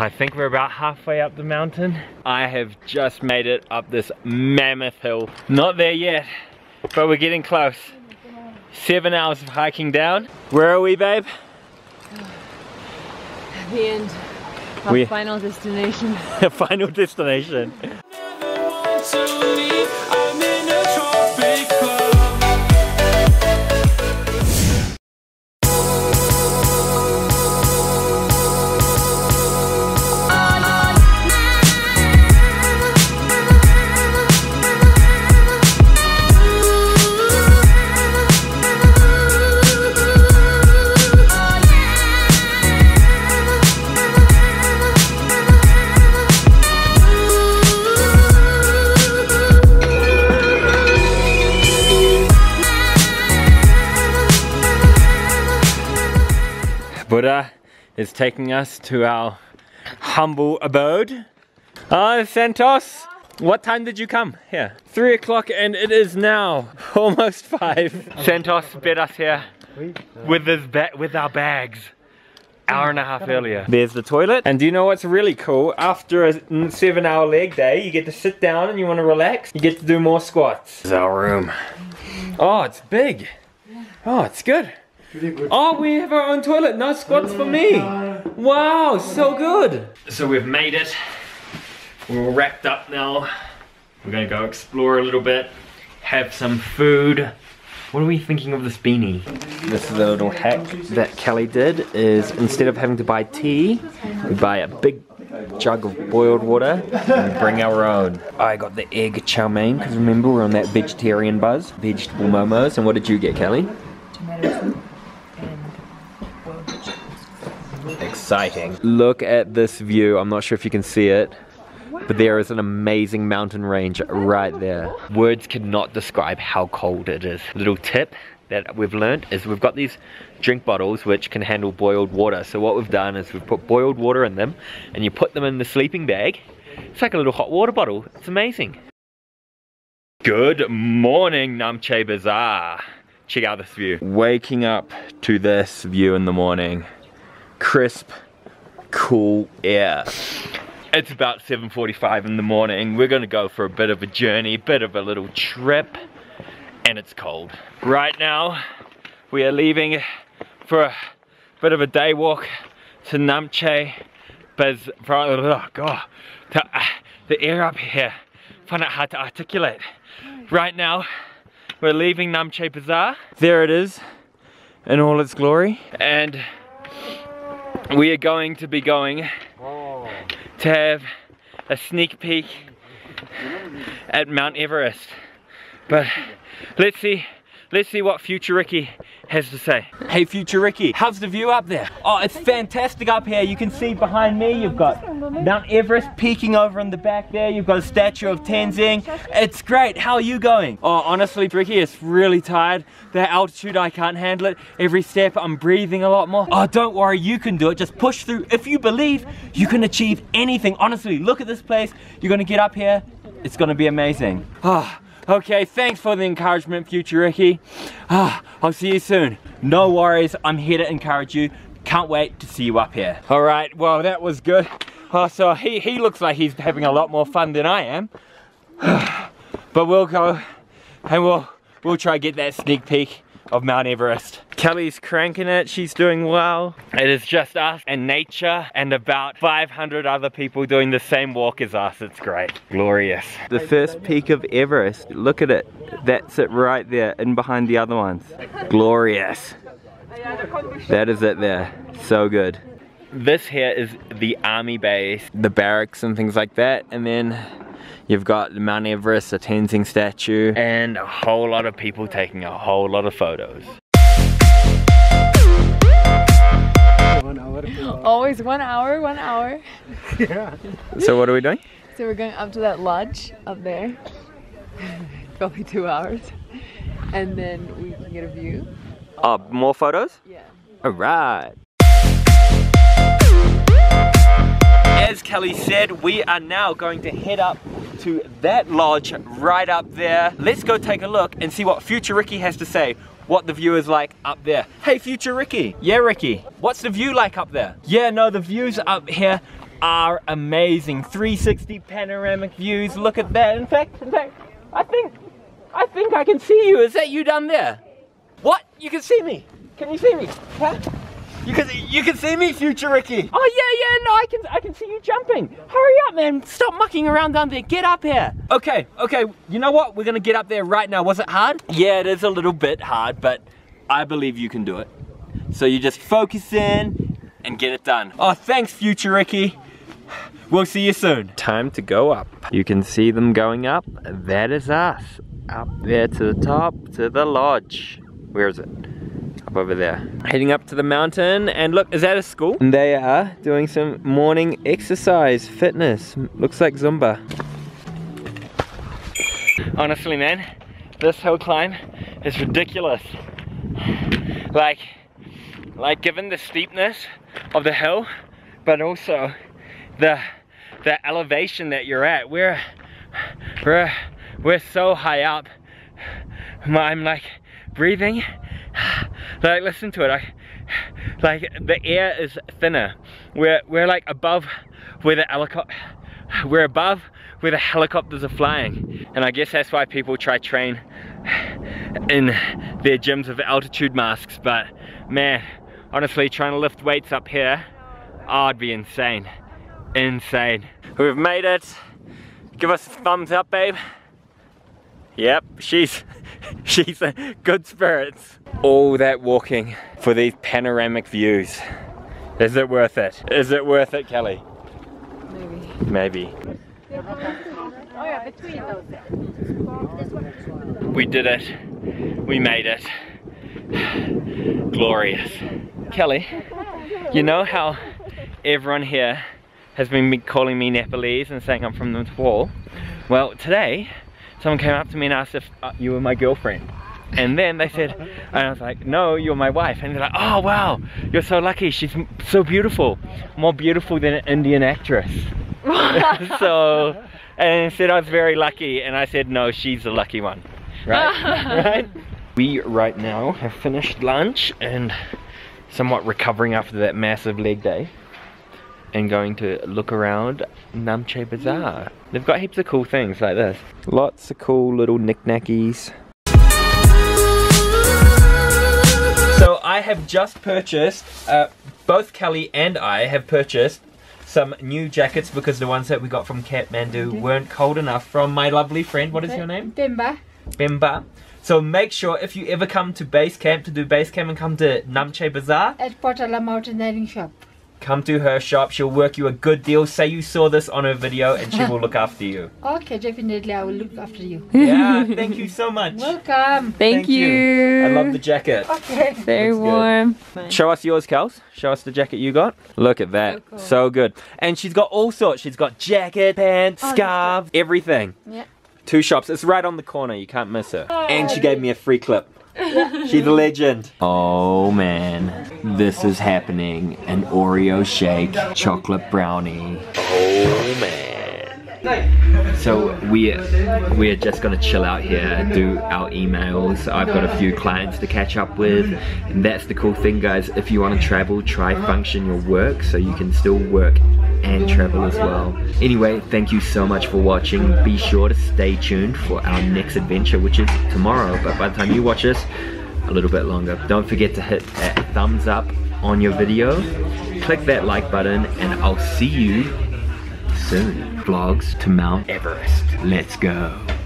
I think we're about halfway up the mountain. I have just made it up this mammoth hill. Not there yet, but we're getting close. Seven hours of hiking down. Where are we, babe? The end. Our We- final destination. Final destination. Buddha is taking us to our humble abode. Ah, Santos, what time did you come here? Three o'clock and it is now almost five. Santos bet us here with his ba with our bags. Hour and a half earlier. There's the toilet. And do you know what's really cool? After a seven hour leg day, you get to sit down and you want to relax. You get to do more squats. This is our room. Oh, it's big. Oh, it's good. Oh, we have our own toilet. No squats for me. Wow, so good. So we've made it. We're all wrapped up now. We're gonna go explore a little bit, have some food. What are we thinking of this beanie? This is a little hack that Kelly did is instead of having to buy tea, we buy a big jug of boiled water and bring our own. I got the egg chow mein because remember we're on that vegetarian buzz, vegetable momos. And what did you get, Kelly? Exciting. Look at this view. I'm not sure if you can see it, but there is an amazing mountain range right there. Words cannot describe how cold it is. Little tip that we've learned is we've got these drink bottles which can handle boiled water. So what we've done is we've put boiled water in them and you put them in the sleeping bag. It's like a little hot water bottle. It's amazing. Good morning, Namche Bazaar. Check out this view. Waking up to this view in the morning. Crisp, cool air. It's about 7.45 in the morning. We're gonna go for a bit of a journey, a bit of a little trip, and it's cold. Right now, we are leaving for a bit of a day walk to Namche Baz... Oh God. Uh, the air up here, find it hard to articulate. Right now, we're leaving Namche Bazaar. There it is, in all its glory. And we are going to be going oh. to have a sneak peek at Mount Everest. But let's see, let's see what Future Ricky has to say. Hey Future Ricky, how's the view up there? Oh, it's fantastic up here. You can see behind me, you've got Mount Everest peeking over in the back there. You've got a statue of Tenzing. It's great. How are you going? Oh, honestly, Ricky, it's really tired. The altitude, I can't handle it. Every step, I'm breathing a lot more. Oh, don't worry, you can do it. Just push through. If you believe, you can achieve anything. Honestly, look at this place. You're gonna get up here. It's gonna be amazing. Ah. Okay, thanks for the encouragement, Future Ricky. Ah, I'll see you soon. No worries, I'm here to encourage you. Can't wait to see you up here. All right, well, that was good. Oh, so he, he looks like he's having a lot more fun than I am. but we'll go and we'll, we'll try get that sneak peek of Mount Everest. Kelly's cranking it, she's doing well. It is just us and nature and about 500 other people doing the same walk as us. It's great, glorious. The first peak of Everest, look at it. That's it right there, in behind the other ones. Glorious. That is it there, so good. This here is the army base, the barracks and things like that, and then You've got the Mount Everest, a Tenzing statue, and a whole lot of people taking a whole lot of photos. Always one hour, one hour. yeah. So what are we doing? So we're going up to that lodge up there. Probably two hours. And then we can get a view. Oh, more photos? Yeah. Alright. As Kelly said, we are now going to head up to that lodge right up there. Let's go take a look and see what Future Ricky has to say. What the view is like up there. Hey Future Ricky. Yeah Ricky. What's the view like up there? Yeah no the views up here are amazing. 360 panoramic views. Look at that. In fact, in fact, I think, I think I can see you. Is that you down there? What? You can see me. Can you see me? Huh? You can you can see me, future Ricky. Oh yeah, yeah, no, I can I can see you jumping. Hurry up, man. Stop mucking around down there. Get up here. Okay, okay. You know what? We're gonna get up there right now. Was it hard? Yeah, it is a little bit hard, but I believe you can do it. So you just focus in and get it done. Oh, thanks, future Ricky. We'll see you soon. Time to go up. You can see them going up. That is us. Up there to the top, to the lodge. Where is it? Up over there. Heading up to the mountain and look, is that a school? And they are doing some morning exercise, fitness. Looks like Zumba. Honestly, man, this hill climb is ridiculous. Like, like given the steepness of the hill, but also the the elevation that you're at. We're we're we're so high up. I'm like breathing. Like listen to it. I, like the air is thinner. We're we're like above where the helicopter we're above where the helicopters are flying. And I guess that's why people try train in their gyms with altitude masks. But man, honestly trying to lift weights up here, oh, I'd be insane. Insane. We've made it. Give us a thumbs up, babe. Yep, she's she's in good spirits. All that walking for these panoramic views. Is it worth it? Is it worth it, Kelly? Maybe. Maybe. Oh, we did it. We made it. Glorious. Kelly, you know how everyone here has been calling me Nepalese and saying I'm from the wall? Well, today, someone came up to me and asked if uh, you were my girlfriend. And then they said, and I was like, no, you're my wife. And they're like, oh wow, you're so lucky. She's so beautiful. More beautiful than an Indian actress. so, and said I was very lucky. And I said, no, she's the lucky one. Right? right? We right now have finished lunch and somewhat recovering after that massive leg day and going to look around Namche Bazaar. They've got heaps of cool things like this. Lots of cool little knickknackies. So I have just purchased, uh, both Kelly and I have purchased some new jackets because the ones that we got from Kathmandu weren't cold enough from my lovely friend. What is your name? Bimba. Bimba. So make sure if you ever come to base camp to do base camp and come to Namche Bazaar, At Potala Mountaineering Shop. Come to her shop. She'll work you a good deal. Say you saw this on her video and she will look after you. Okay, definitely I will look after you. Yeah, thank you so much. Welcome. Thank, you. I love the jacket. Okay. Very Looks good. warm. Show us yours, Kels. Show us the jacket you got. Look at that. So cool. So good. And she's got all sorts. She's got jacket, pants, Oh, that's scarf, everything. Yeah. Two shops. It's right on the corner. You can't miss her. And she gave me a free clip. She's a legend. Oh man, this is happening. An Oreo shake, chocolate brownie. Oh man. So we we're just gonna chill out here, do our emails. I've got a few clients to catch up with, and that's the cool thing, guys. If you want to travel, try function your work so you can still work and travel as well. Anyway, thank you so much for watching. Be sure to stay tuned for our next adventure, which is tomorrow. But by the time you watch this, a little bit longer. Don't forget to hit that thumbs up on your video. Click that like button, and I'll see you soon. Vlogs to Mount Everest. Let's go.